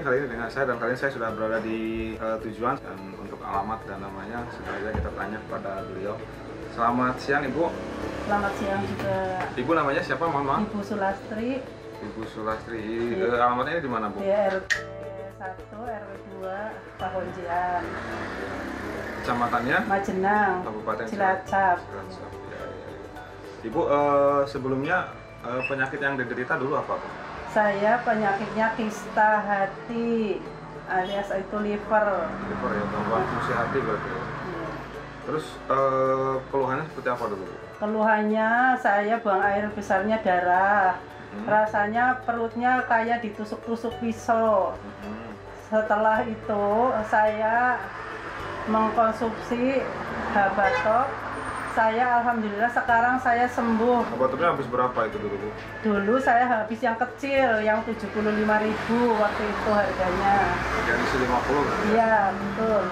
kali ini dengan saya dan kali ini saya sudah berada di uh, tujuan dan untuk alamat dan namanya saja kita tanya kepada beliau. Selamat siang Ibu. Selamat siang juga. Ibu namanya siapa? Mohon maaf. Ibu Sulastri. Ibu Sulastri. Iya. Uh, alamatnya ini di mana Bu? Di RT 1 RW 2 Pahonjian. Kecamatannya? Majenang. Kabupaten Cilacap. Cilacap. Ya, ya, ya. Ibu uh, sebelumnya uh, penyakit yang diderita dulu apa? Bu? Saya penyakitnya kista hati alias itu liver. Liver ya, gangguan fungsi hati berarti. ya. Iya. Terus uh, keluhannya seperti apa dulu? Keluhannya saya buang air besarnya darah. Hmm. Rasanya perutnya kayak ditusuk-tusuk pisau. Hmm. Setelah itu saya mengkonsumsi Habatok. Saya alhamdulillah sekarang saya sembuh. Obatnya habis berapa itu dulu? Dulu saya habis yang kecil, yang 75.000 waktu itu harganya. Jadi 50 kan? Iya, betul.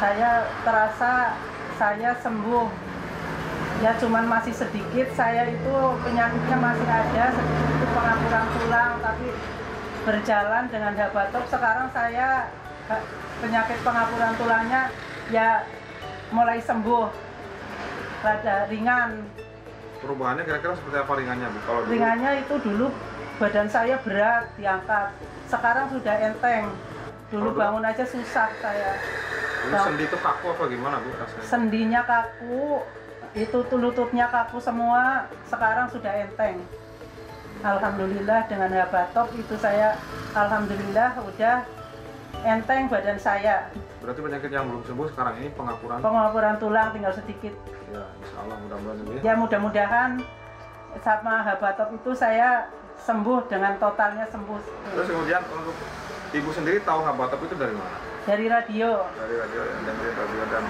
Saya terasa saya sembuh. Ya cuman masih sedikit, saya itu penyakitnya masih ada, sedikit itu pengapuran tulang, tapi berjalan dengan Habatok. Sekarang saya penyakit pengapuran tulangnya ya mulai sembuh. Rada ringan, Perubahannya kira-kira seperti apa ringannya Bu? Kalau dulu? Ringannya itu dulu badan saya berat diangkat. Sekarang sudah enteng. Dulu Kalau dulu- bangun aja susah saya. Dulu sendi itu kaku apa gimana Bu rasanya? sendinya kaku itu lututnya kaku semua. Sekarang sudah enteng. Alhamdulillah dengan Habatok itu saya Alhamdulillah udah enteng badan saya Berarti penyakit yang belum sembuh sekarang ini pengapuran. pengapuran tulang tinggal sedikit Ya, insya Allah mudah-mudahan ya. ya mudah-mudahan sama Habatok itu saya sembuh dengan totalnya sembuh Terus kemudian untuk ibu sendiri tahu habatop itu dari mana? dari radio Dari radio ya, dengerin radio dan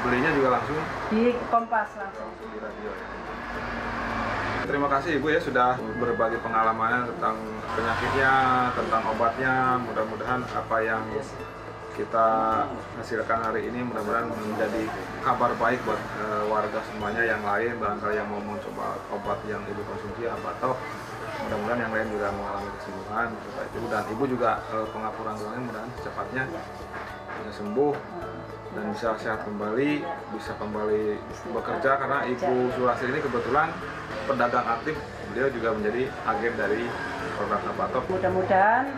belinya juga langsung di Kompas langsung. langsung di radio ya. Terima kasih Ibu ya sudah berbagi pengalamannya tentang penyakitnya, tentang obatnya. Mudah-mudahan apa yang kita hasilkan hari ini mudah-mudahan menjadi kabar baik buat eh, warga semuanya yang lain. Barangkali yang mau mencoba obat yang ibu konsumsi abatok mudah-mudahan yang lain juga mengalami kesembuhan seperti itu dan ibu juga eh, pengapuran tulangnya mudah-mudahan secepatnya bisa sembuh dan bisa sehat kembali bisa kembali bekerja. Karena ibu Sulastri ini kebetulan pedagang aktif. Beliau juga menjadi agen dari produk abatok Mudah-mudahan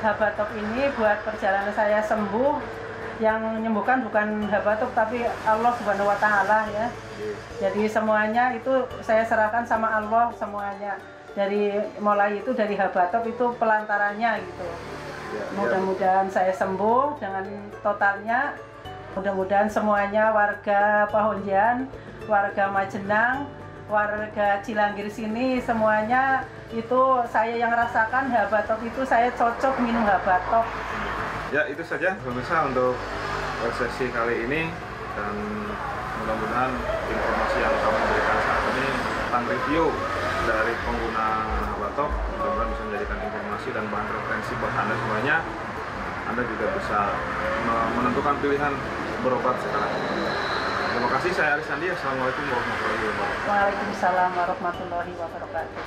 Habatok ini buat perjalanan saya sembuh. Yang menyembuhkan bukan Habatok tapi Allah Subhanahu wa taala ya. Jadi semuanya itu saya serahkan sama Allah semuanya. Dari mulai itu dari Habatok itu pelantarannya gitu. Ya, ya. Mudah-mudahan saya sembuh dengan totalnya. Mudah-mudahan semuanya warga Pahonjian, warga Majenang, warga Cilanggir sini semuanya itu saya yang rasakan Habatok itu saya cocok minum Habatok. Ya itu saja. Pemirsa untuk sesi kali ini dan mudah-mudahan informasi yang kami berikan saat ini tentang review dari pengguna Batok mudah-mudahan bisa menjadikan informasi dan bahan referensi buat anda semuanya. Anda juga bisa me- menentukan pilihan berobat sekarang saya Aris Sandi Assalamualaikum warahmatullahi wabarakatuh Waalaikumsalam warahmatullahi wabarakatuh.